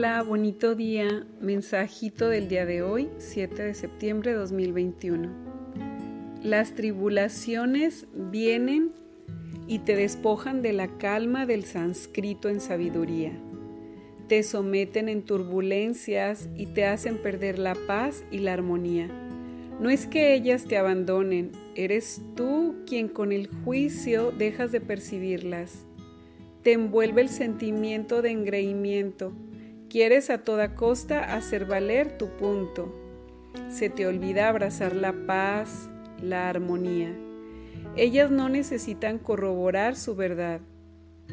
Hola, bonito día. Mensajito del día de hoy, 7 de septiembre de 2021. Las tribulaciones vienen y te despojan de la calma del sánscrito en sabiduría. Te someten en turbulencias y te hacen perder la paz y la armonía. No es que ellas te abandonen, eres tú quien con el juicio dejas de percibirlas. Te envuelve el sentimiento de engreimiento Quieres a toda costa hacer valer tu punto. Se te olvida abrazar la paz, la armonía. Ellas no necesitan corroborar su verdad.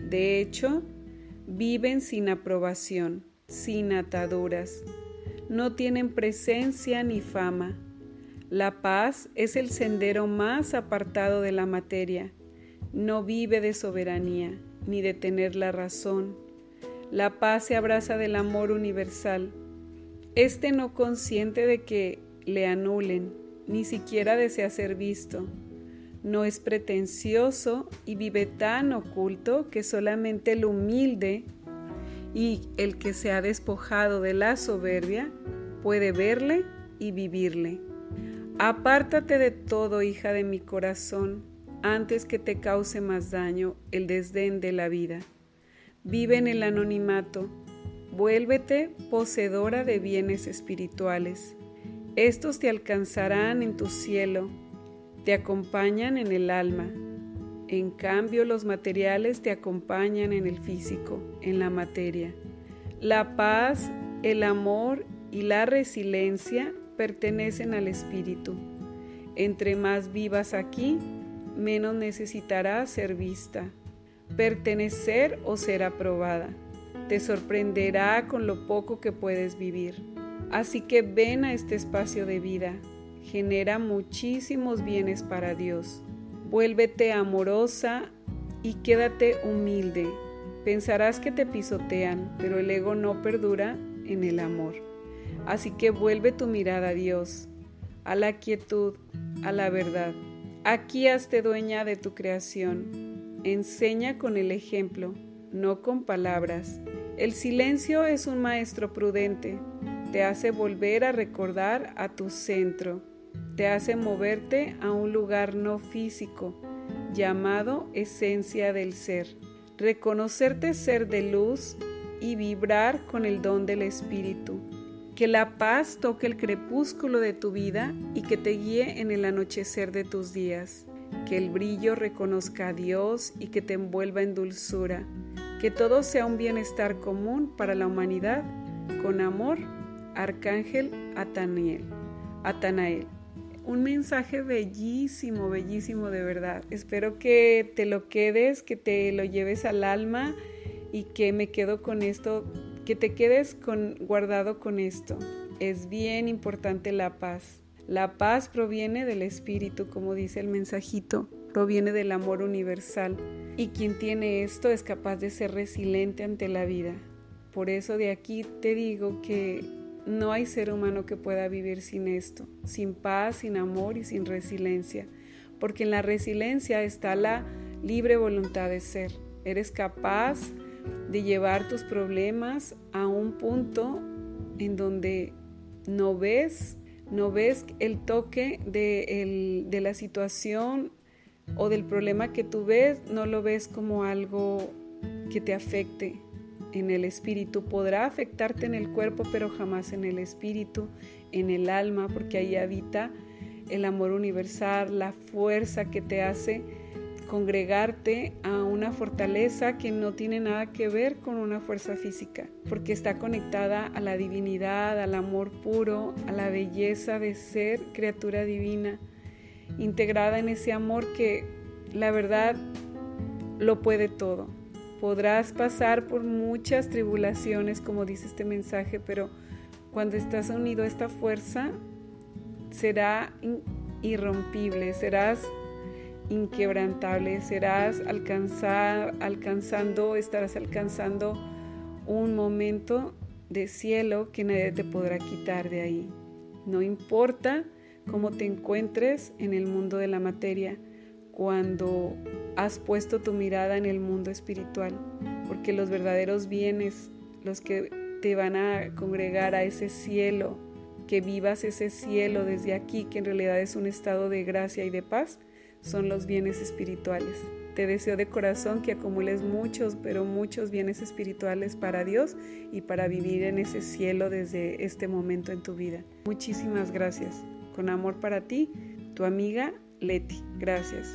De hecho, viven sin aprobación, sin ataduras. No tienen presencia ni fama. La paz es el sendero más apartado de la materia. No vive de soberanía, ni de tener la razón la paz se abraza del amor universal. Este no consciente de que le anulen, ni siquiera desea ser visto. No es pretencioso y vive tan oculto que solamente el humilde y el que se ha despojado de la soberbia puede verle y vivirle. Apártate de todo, hija de mi corazón, antes que te cause más daño el desdén de la vida. Vive en el anonimato. Vuélvete poseedora de bienes espirituales. Estos te alcanzarán en tu cielo, te acompañan en el alma. En cambio, los materiales te acompañan en el físico, en la materia. La paz, el amor y la resiliencia pertenecen al espíritu. Entre más vivas aquí, menos necesitarás ser vista pertenecer o ser aprobada. Te sorprenderá con lo poco que puedes vivir. Así que ven a este espacio de vida. Genera muchísimos bienes para Dios. Vuélvete amorosa y quédate humilde. Pensarás que te pisotean, pero el ego no perdura en el amor. Así que vuelve tu mirada a Dios, a la quietud, a la verdad. Aquí hazte dueña de tu creación Enseña con el ejemplo, no con palabras. El silencio es un maestro prudente. Te hace volver a recordar a tu centro. Te hace moverte a un lugar no físico, llamado esencia del ser. Reconocerte ser de luz y vibrar con el don del Espíritu. Que la paz toque el crepúsculo de tu vida y que te guíe en el anochecer de tus días que el brillo reconozca a Dios y que te envuelva en dulzura, que todo sea un bienestar común para la humanidad. Con amor, Arcángel Ataniel. Atanael. Un mensaje bellísimo, bellísimo de verdad. Espero que te lo quedes, que te lo lleves al alma y que me quedo con esto, que te quedes con, guardado con esto. Es bien importante la paz. La paz proviene del Espíritu, como dice el mensajito, proviene del amor universal. Y quien tiene esto es capaz de ser resiliente ante la vida. Por eso de aquí te digo que no hay ser humano que pueda vivir sin esto, sin paz, sin amor y sin resiliencia. Porque en la resiliencia está la libre voluntad de ser. Eres capaz de llevar tus problemas a un punto en donde no ves no ves el toque de, la situación o del problema que tú ves, no lo ves como algo que te afecte en el espíritu. Podrá afectarte en el cuerpo, pero jamás en el espíritu, en el alma, porque ahí habita el amor universal, la fuerza que te hace congregarte a una fortaleza que no tiene nada que ver con una fuerza física, porque está conectada a la divinidad, al amor puro, a la belleza de ser criatura divina, integrada en ese amor que la verdad lo puede todo. Podrás pasar por muchas tribulaciones, como dice este mensaje, pero cuando estás unido a esta fuerza, será irrompible, serás inquebrantable, serás alcanzar, alcanzando, estarás alcanzando un momento de cielo que nadie te podrá quitar de ahí. No importa cómo te encuentres en el mundo de la materia, cuando has puesto tu mirada en el mundo espiritual, porque los verdaderos bienes, los que te van a congregar a ese cielo, que vivas ese cielo desde aquí, que en realidad es un estado de gracia y de paz, son los bienes espirituales. Te deseo de corazón que acumules muchos, pero muchos bienes espirituales para Dios y para vivir en ese cielo desde este momento en tu vida. Muchísimas gracias. Con amor para ti, tu amiga Leti. Gracias.